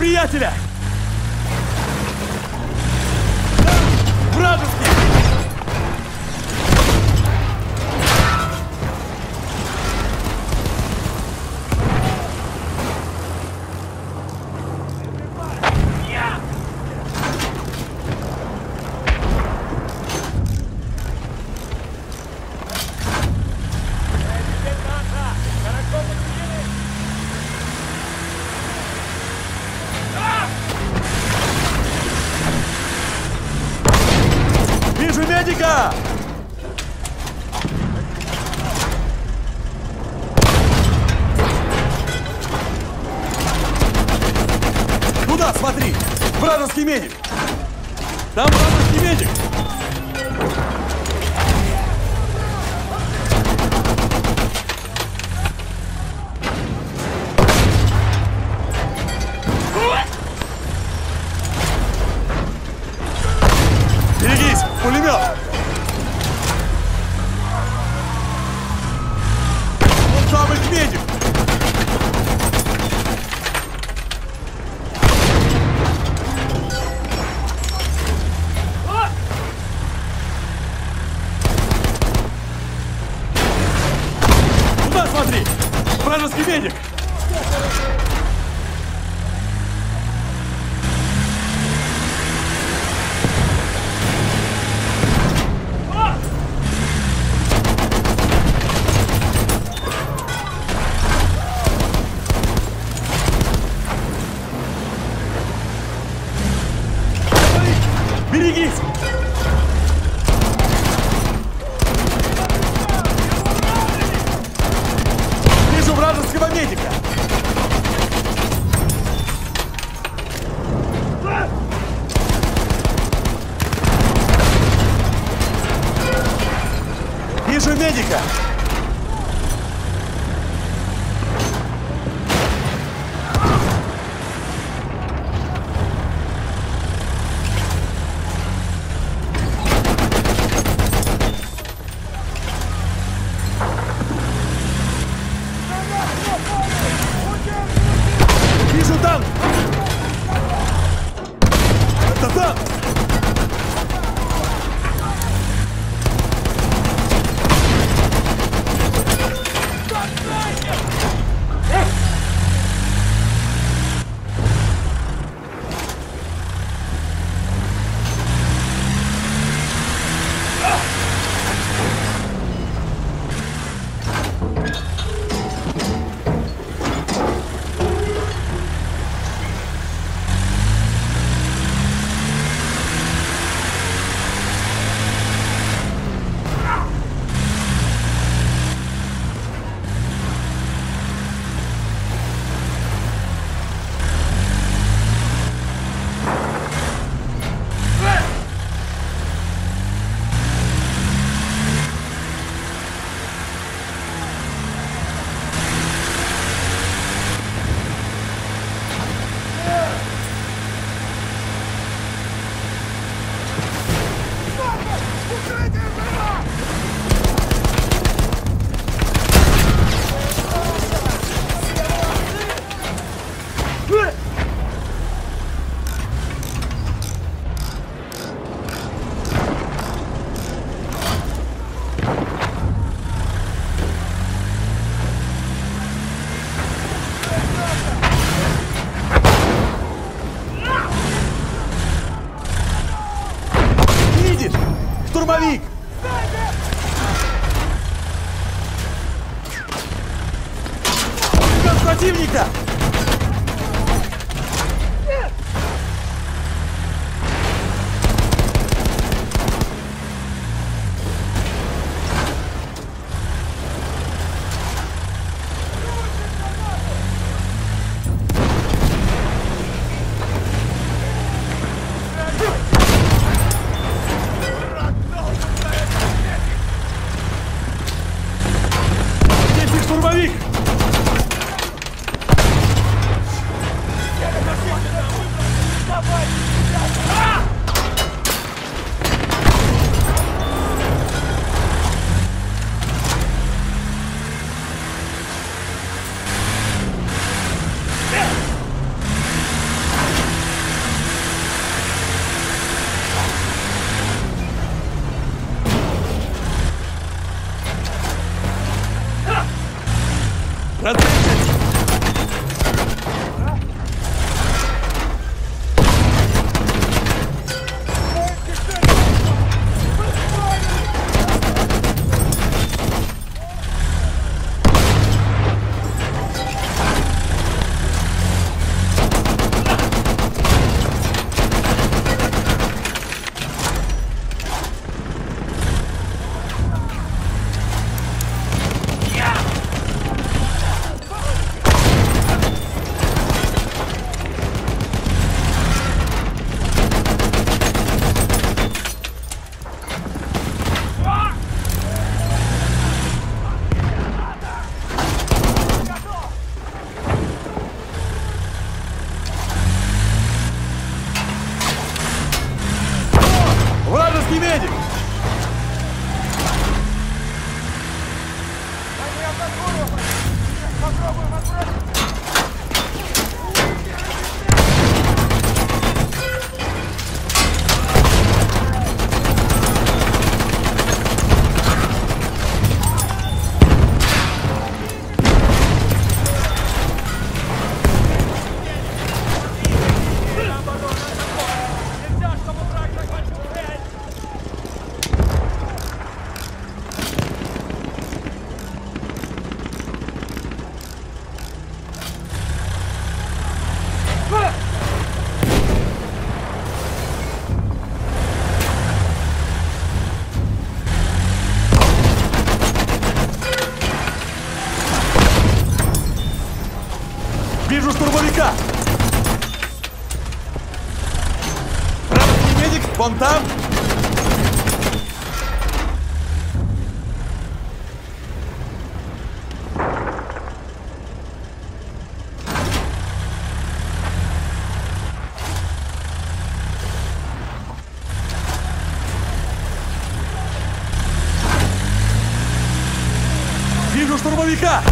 Танк Медика! Куда смотри? Вражеский медик! Там вражеский медик! Вражеский медик! Штурмовик! Газ противника! Вражеский медик, вон там! Вижу штурмовика!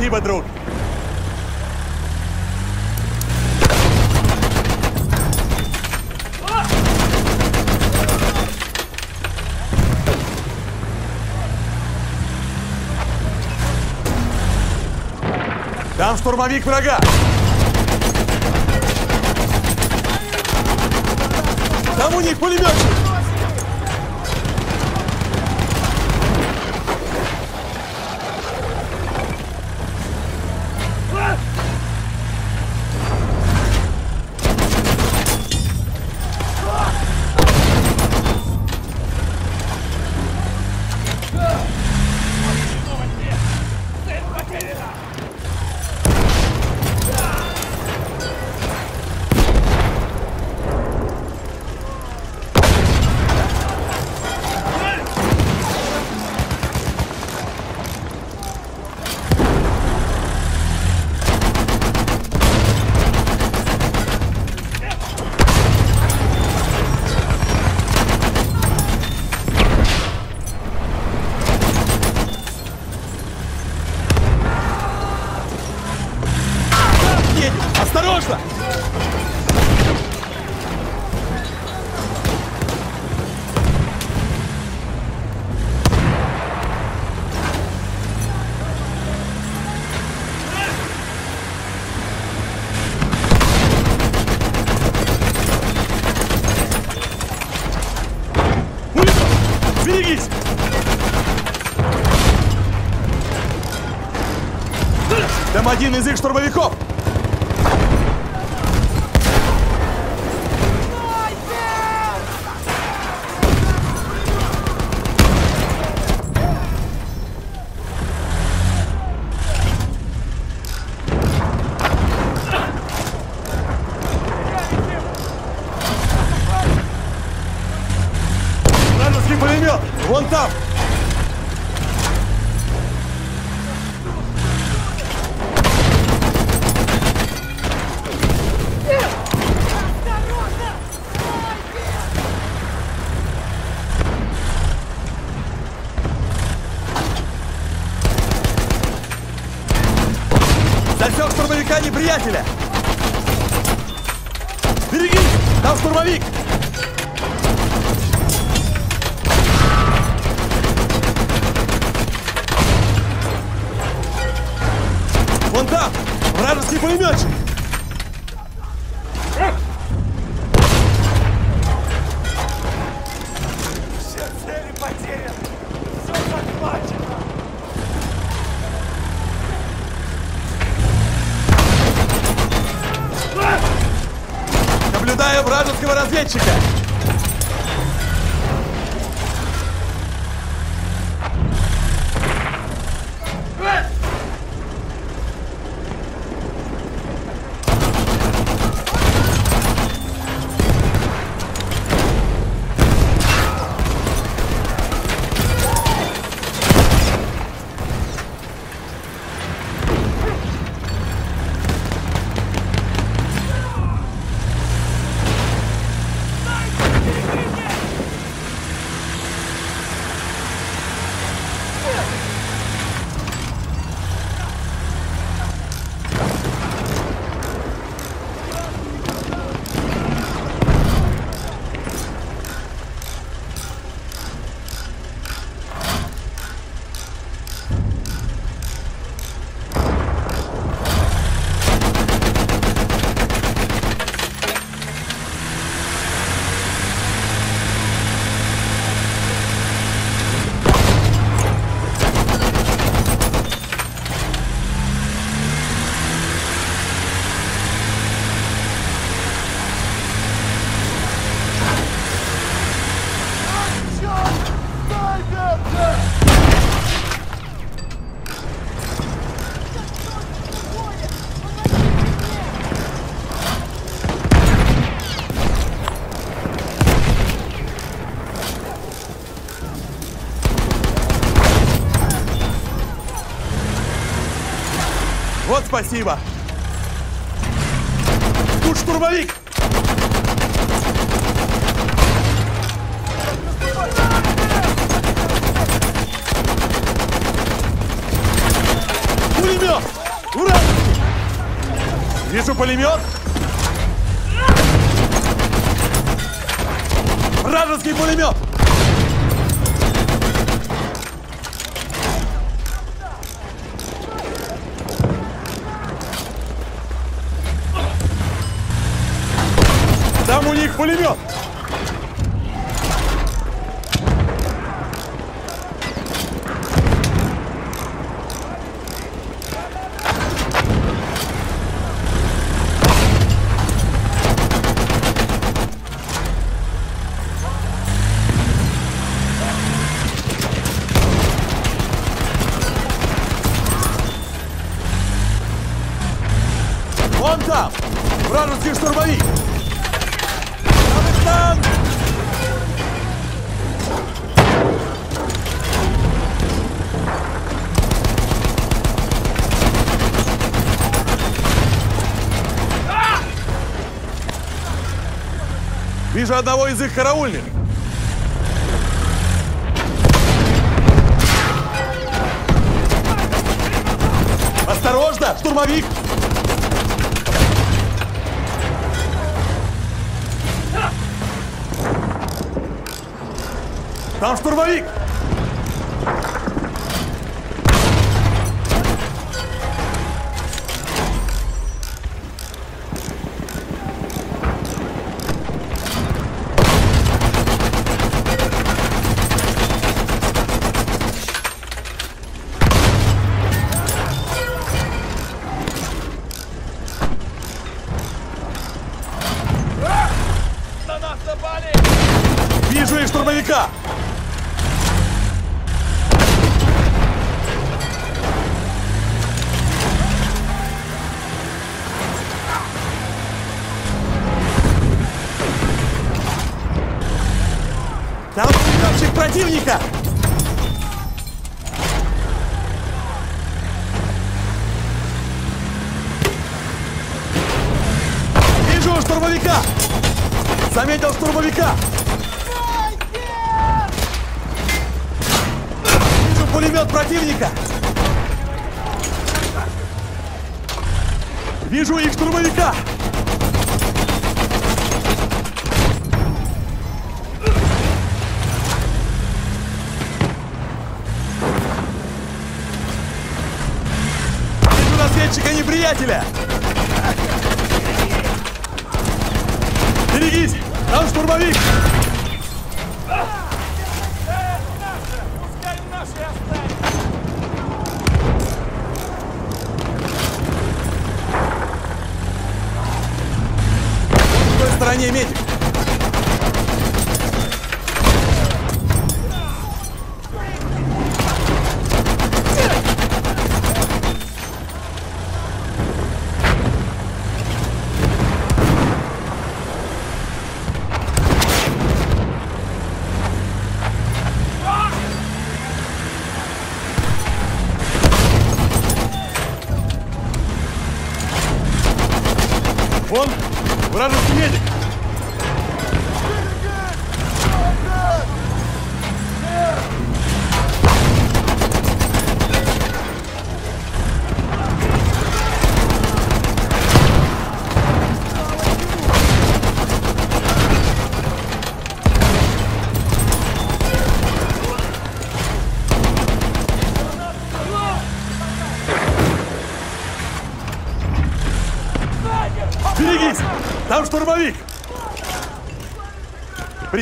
Спасибо, друг! Там штурмовик врага! Там у них пулеметчик! Там один из их штурмовиков! Пулемет! Вон там! Засек штурмовика неприятеля! Берегись! Там штурмовик! Пулеметчик! Все цели потеряны! Все захвачено! Наблюдаю вражеского разведчика! Спасибо! Тут штурмовик! Пулемет! Ура! Вижу пулемет! Вражеский пулемет! Пулемет! Вон там! Вражеский штурмовик! Вижу одного из их караульных. Осторожно, штурмовик! Там штурмовик! Пулемет противника! Вижу их штурмовика! Вижу разведчика неприятеля! Берегись! Там штурмовик! В той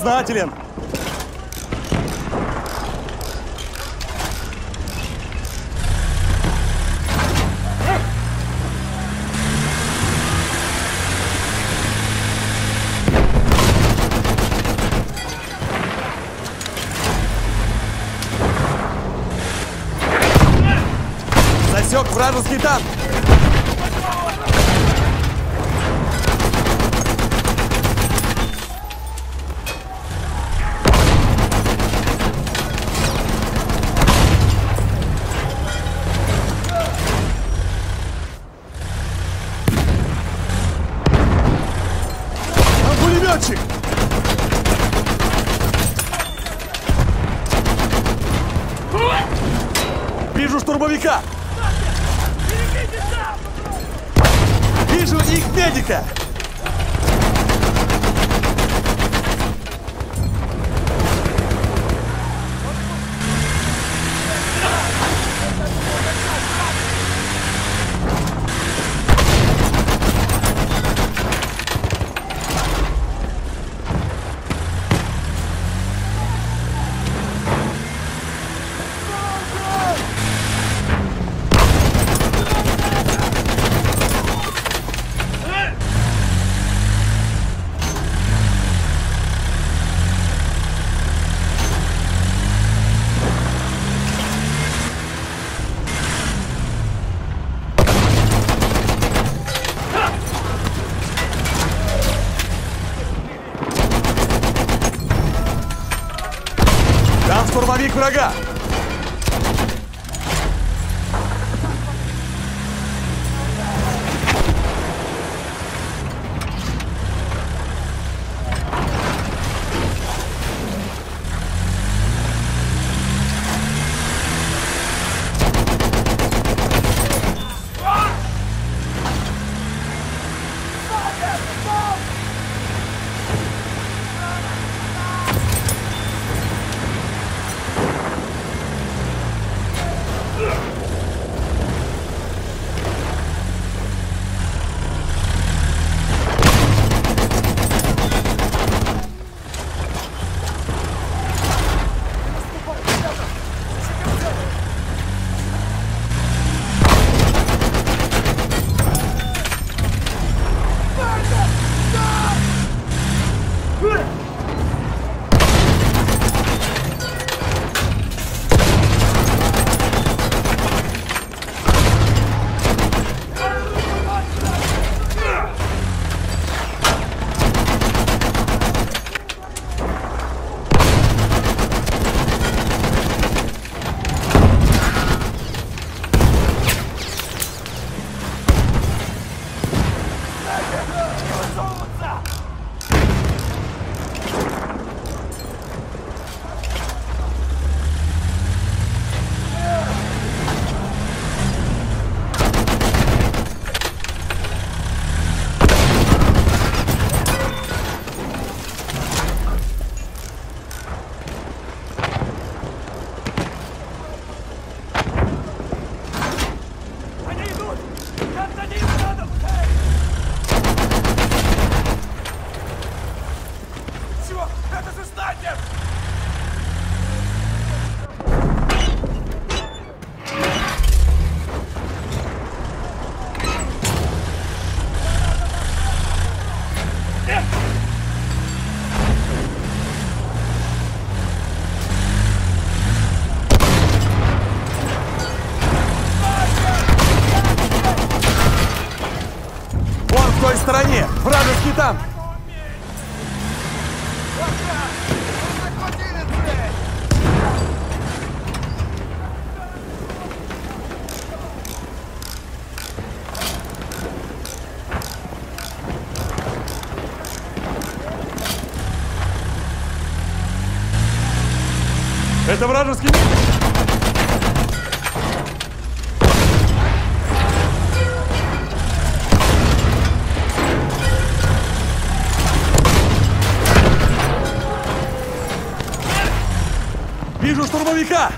Признателен! Засек вражеский танк! 追 Это вражеский! Вижу штурмовика!